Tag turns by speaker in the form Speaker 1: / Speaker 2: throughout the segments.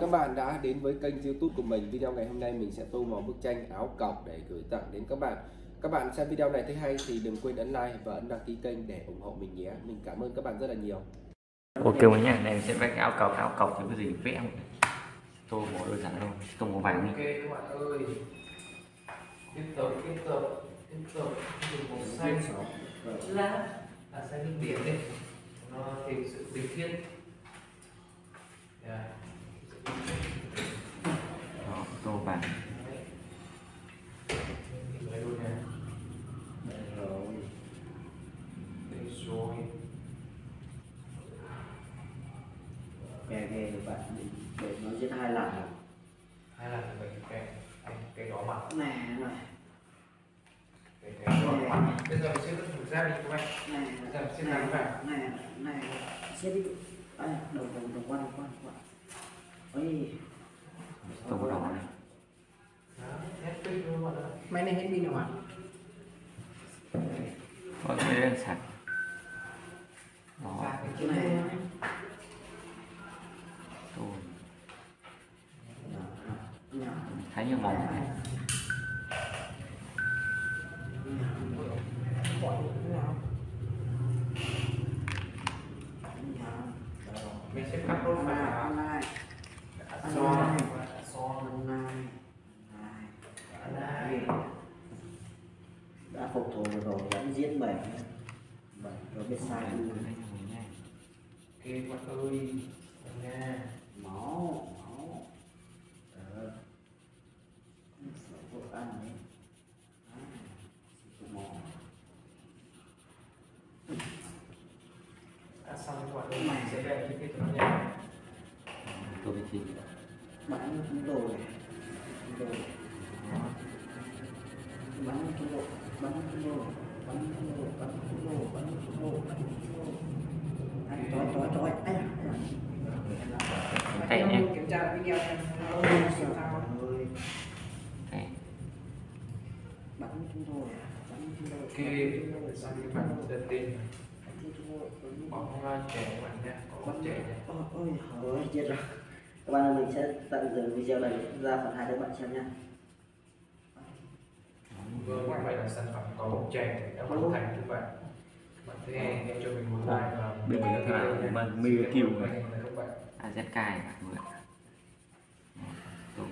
Speaker 1: Các bạn đã đến với kênh youtube của mình. Video ngày hôm nay mình sẽ tô màu bức tranh áo cọc để gửi tặng đến các bạn. Các bạn xem video này thấy hay thì đừng quên ấn like và ấn đăng ký kênh để ủng hộ mình nhé. Mình cảm ơn các bạn rất là nhiều.
Speaker 2: Ok mọi nha, này mình sẽ vẽ cái áo cọc, áo cọc thì cái gì vẽ không? Tô màu đơn giản thôi, tô màu vàng
Speaker 3: Ok các bạn ơi. Tiếp tục, tiếp tục, tiếp tục. Dùng màu xanh. Lá là xanh nước biển đi. Nó thêm sự tinh khiết yeah.
Speaker 2: Đó, tô vàng
Speaker 3: Đấy. Nhìn thấy luôn nè Đây rồi Đây rồi
Speaker 4: các bạn để, để nó giết hai lần
Speaker 3: Hay là mình cái cái đỏ mặt.
Speaker 4: Nè
Speaker 3: cái mặt. Bây giờ mình sẽ thử ra đi các bạn
Speaker 4: này
Speaker 3: Bây giờ mình sẽ
Speaker 4: này
Speaker 3: làm vào
Speaker 4: này này xếp đi. À, đầu đầu đầu qua đầu qua đầu qua ôi
Speaker 2: đỏ này.
Speaker 3: Đó, hết pin luôn mọi người
Speaker 4: máy này hết pin rồi ạ
Speaker 2: Có cái đơn sạch Đó,
Speaker 3: cái
Speaker 4: này
Speaker 3: này
Speaker 2: tô
Speaker 4: nhỏ
Speaker 2: Thấy như màu này
Speaker 3: mình sẽ cắt đốt
Speaker 4: này.
Speaker 3: Vào
Speaker 4: này
Speaker 3: son son
Speaker 4: này này đã phục thù được rồi vẫn diễn bảy. Bảy rồi biết sai
Speaker 2: nha.
Speaker 3: Ok bạn ơi
Speaker 4: máu máu ờ sợ vợ ăn đấy À, xịt máu.
Speaker 3: đã xong các bạn ơi mình sẽ về những cái thứ nha
Speaker 2: Tô cái gì
Speaker 4: bán chúng đồ này đồ bán chúng đồ bán chúng đồ bán chúng đồ bán chúng đồ bán chúng đồ bán chúng đồ anh chói chói chói anh
Speaker 2: Tay nhé
Speaker 5: kiểm tra video
Speaker 2: Đây,
Speaker 4: bắn chúng đồ bắn chúng
Speaker 3: xong các bạn đặt tên
Speaker 4: bắn chúng
Speaker 3: bóng hoa trẻ bạn nha có trẻ nha
Speaker 4: ôi ôi ôi chết rồi các bạn ơi, mình sẽ tận dừng video này ra phần hai cho bạn xem nha
Speaker 3: vâng như vậy là sản phẩm có bóng trẻ đã hoàn thành các bạn. Bạn thấy nghe cho mình một like và
Speaker 2: Bên mình có thể là mình
Speaker 3: ơn
Speaker 2: này.
Speaker 3: các bạn.
Speaker 2: AZ cài các bạn Tô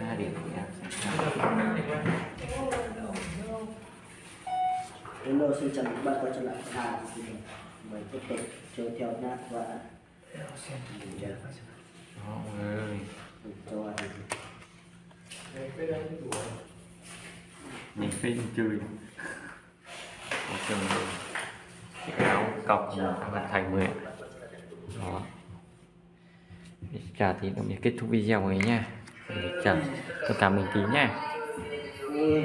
Speaker 2: À, điểm của em
Speaker 3: các bạn
Speaker 4: Hello, xin chào các bạn quay trở lại hàng mình tiếp tục chơi theo nát và mình chờ
Speaker 2: Đó, ơi
Speaker 4: mình cho anh
Speaker 2: phim chơi. Cái áo cọc hoàn thành mười đó. Giờ thì đồng kết thúc video này nha. Để chờ tất cả mình tí nha.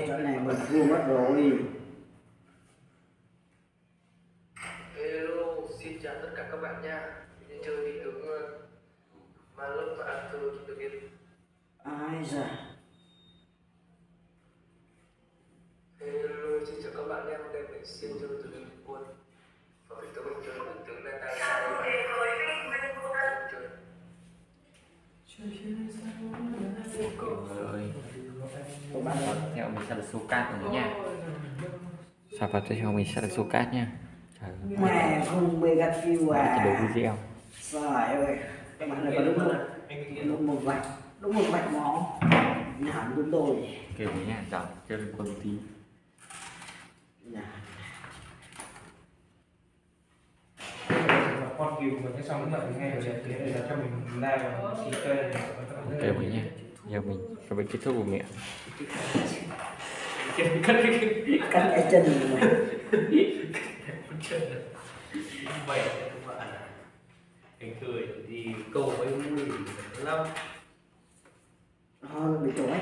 Speaker 4: Chỗ này mình thua mất rồi
Speaker 3: xin chào tất cả các bạn nha. Đi chơi đi tướng mà lớp và ăn thơ cho được yên.
Speaker 4: ai già
Speaker 3: Hello, xin chào các bạn nha. Hôm nay mình xin chơi từ đường quân. Và mình tới mình chơi được tướng này tay sai.
Speaker 2: ơi
Speaker 4: các bạn
Speaker 2: theo mình sẽ là số cát rồi nha sao vào tiếp theo mình sẽ là số cát nha
Speaker 4: Mẹ không bê gạt
Speaker 2: đầu
Speaker 4: à.
Speaker 2: video
Speaker 4: trời ơi. Các bạn ơi có đúng một đúng một vạch. Đúng một vạch máu nhảm chúng tôi.
Speaker 2: Kêu với nha chào chơi quân tí.
Speaker 3: Con kiều mình cái xong rồi nghe rồi thì để cho mình like và ký kênh
Speaker 2: kêu với nha giờ mình phải bên kết thúc của mẹ.
Speaker 4: Cắt cái chân này
Speaker 3: vậy các bạn anh cười thì câu với vui lắm
Speaker 4: thôi, bị chổi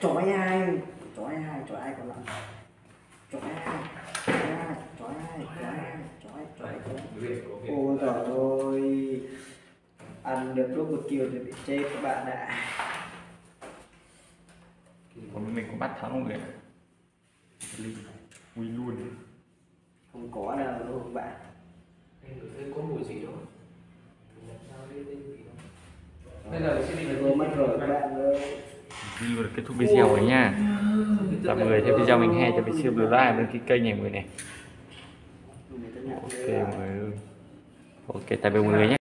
Speaker 4: chổi ai? Chổi ai? Chổi ai còn lắm chổi ai? Chổi ai? Chổi ai? Chổi ai?
Speaker 3: Chổi ai? Chổi
Speaker 4: ôi trời ơi. Ăn được lúc một kiều thì bị chê các bạn ạ.
Speaker 2: Còn mình có bắt thắng người Linh Win luôn
Speaker 4: có đâu đúng không bạn
Speaker 3: anh ngửi thấy có mùi gì đó. Làm sao biết tên gì đó. Bây giờ sẽ đi
Speaker 4: vừa mất rồi các bạn ơi.
Speaker 2: Video kết thúc video rồi nha. Mọi người thấy video mình hay cho mình siêu like đăng ký kênh này mọi người này Ok mọi người Ok tạm biệt mọi người nhé